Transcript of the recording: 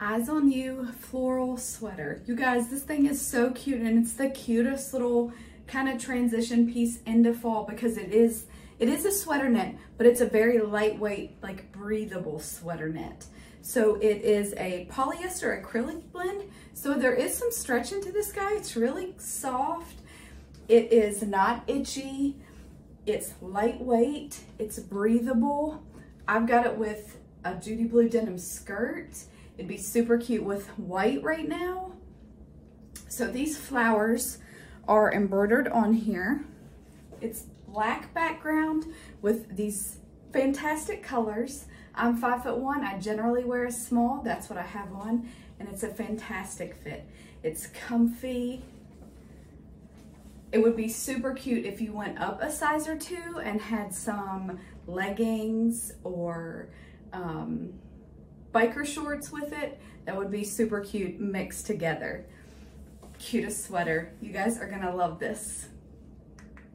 Eyes on You floral sweater. You guys, this thing is so cute and it's the cutest little kind of transition piece into fall because it is it is a sweater knit, but it's a very lightweight, like breathable sweater knit. So it is a polyester acrylic blend. So there is some stretch into this guy. It's really soft. It is not itchy. It's lightweight. It's breathable. I've got it with a Judy Blue denim skirt. It'd be super cute with white right now. So these flowers are embroidered on here. It's black background with these fantastic colors. I'm five foot one. I generally wear a small. That's what I have on. And it's a fantastic fit. It's comfy. It would be super cute if you went up a size or two and had some leggings or um, biker shorts with it. That would be super cute mixed together. Cutest sweater. You guys are gonna love this.